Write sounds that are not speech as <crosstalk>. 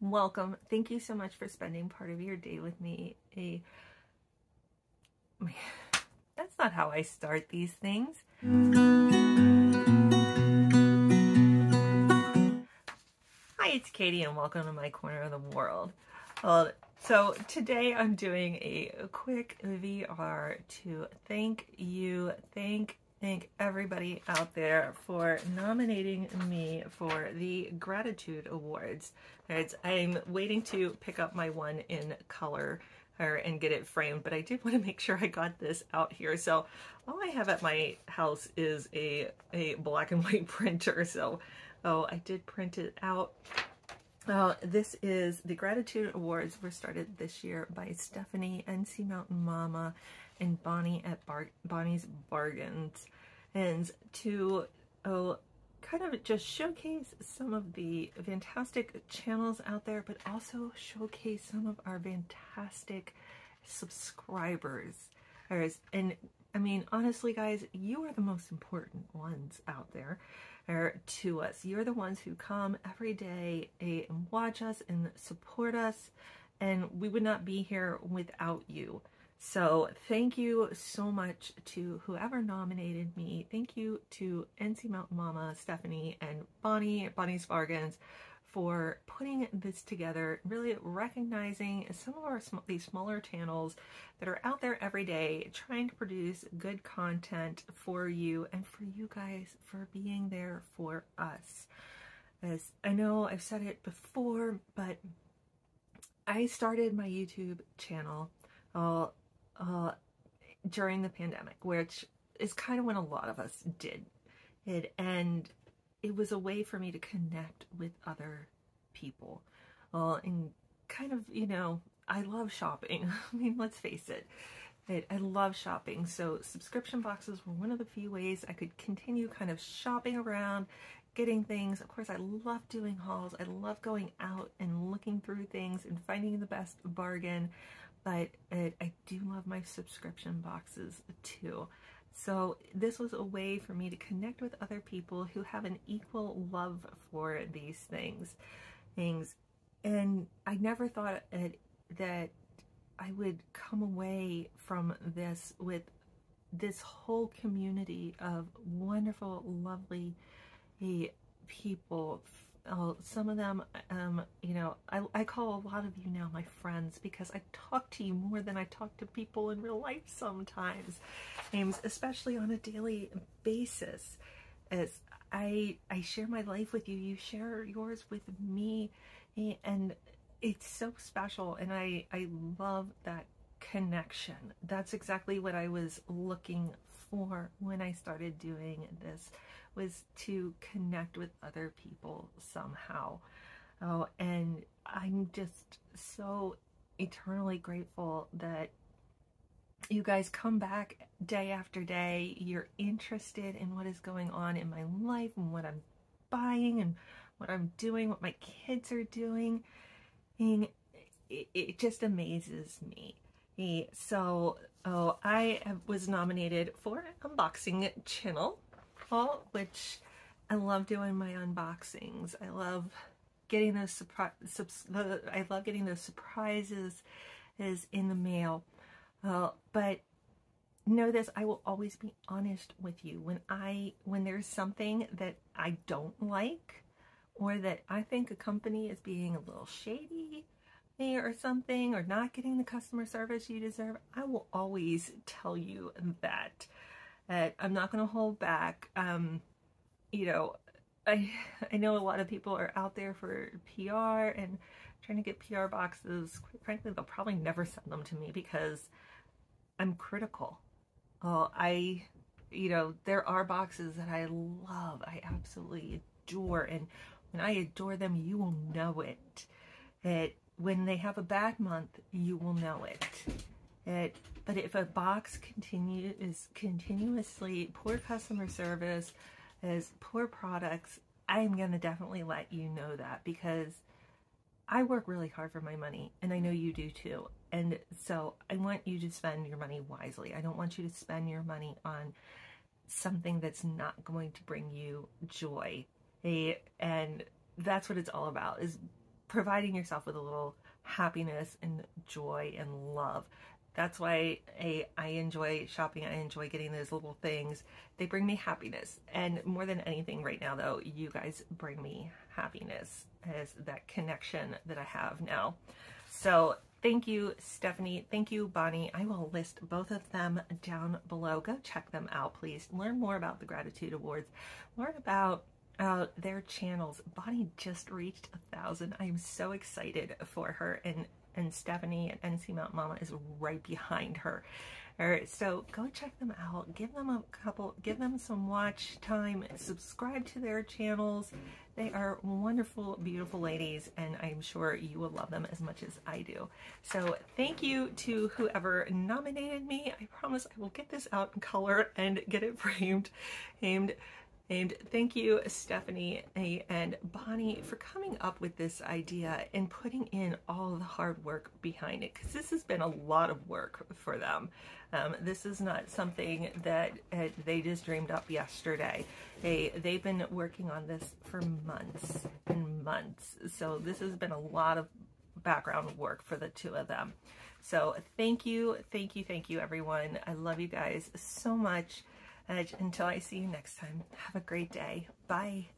welcome. Thank you so much for spending part of your day with me. A <laughs> that's not how I start these things. Hi, it's Katie and welcome to my corner of the world. Well, so today I'm doing a quick VR to thank you, thank thank everybody out there for nominating me for the Gratitude Awards. I'm waiting to pick up my one in color or, and get it framed, but I did want to make sure I got this out here. So all I have at my house is a, a black and white <laughs> printer. So oh, I did print it out. Uh, this is the Gratitude Awards were started this year by Stephanie, NC Mountain Mama, and Bonnie at Bar Bonnie's Bargains and to oh, kind of just showcase some of the fantastic channels out there, but also showcase some of our fantastic subscribers. And I mean, honestly, guys, you are the most important ones out there or to us. You're the ones who come every day and watch us and support us, and we would not be here without you. So thank you so much to whoever nominated me. Thank you to NC Mountain Mama, Stephanie, and Bonnie, Bonnie's Bargains for putting this together, really recognizing some of our sm these smaller channels that are out there every day trying to produce good content for you and for you guys for being there for us. As I know I've said it before, but I started my YouTube channel uh, uh, during the pandemic, which is kind of when a lot of us did it. And it was a way for me to connect with other people. Uh, and kind of, you know, I love shopping. <laughs> I mean, let's face it. I, I love shopping. So subscription boxes were one of the few ways I could continue kind of shopping around, getting things. Of course, I love doing hauls. I love going out and looking through things and finding the best bargain but it, I do love my subscription boxes too. So this was a way for me to connect with other people who have an equal love for these things. things. And I never thought it, that I would come away from this with this whole community of wonderful, lovely eh, people, oh, some of them, um, you know, I, I call a lot of you now my friends because I talk to you more than I talk to people in real life sometimes, especially on a daily basis. As I, I share my life with you, you share yours with me, and it's so special, and I, I love that connection. That's exactly what I was looking for when I started doing this was to connect with other people somehow. Oh, and I'm just so eternally grateful that you guys come back day after day. You're interested in what is going on in my life and what I'm buying and what I'm doing, what my kids are doing. And it, it just amazes me. So, oh, I was nominated for unboxing channel haul, which I love doing my unboxings. I love getting those surprise. I love getting those surprises is in the mail. Uh, but know this, I will always be honest with you. When I when there's something that I don't like or that I think a company is being a little shady or something or not getting the customer service you deserve, I will always tell you that that I'm not going to hold back. Um, you know, I I know a lot of people are out there for PR and trying to get PR boxes. Quite frankly, they'll probably never send them to me because I'm critical. Well, I, you know, there are boxes that I love. I absolutely adore. And when I adore them, you will know it. It when they have a bad month, you will know it. It, but if a box continue is continuously poor customer service, is poor products, I'm going to definitely let you know that because I work really hard for my money and I know you do too. And so I want you to spend your money wisely. I don't want you to spend your money on something that's not going to bring you joy. Eh, and that's what it's all about is providing yourself with a little happiness and joy and love. That's why I, I enjoy shopping. I enjoy getting those little things. They bring me happiness. And more than anything right now, though, you guys bring me happiness as that connection that I have now. So thank you, Stephanie. Thank you, Bonnie. I will list both of them down below. Go check them out, please. Learn more about the Gratitude Awards. Learn about uh, their channels. Bonnie just reached a thousand. I am so excited for her and and Stephanie and NC Mount Mama is right behind her. All right, so go check them out. Give them a couple, give them some watch time. Subscribe to their channels. They are wonderful, beautiful ladies, and I'm sure you will love them as much as I do. So thank you to whoever nominated me. I promise I will get this out in color and get it <laughs> framed. Aimed and thank you, Stephanie and Bonnie, for coming up with this idea and putting in all the hard work behind it, because this has been a lot of work for them. Um, this is not something that uh, they just dreamed up yesterday. They, they've been working on this for months and months. So this has been a lot of background work for the two of them. So thank you, thank you, thank you, everyone. I love you guys so much. Edge. Until I see you next time, have a great day. Bye.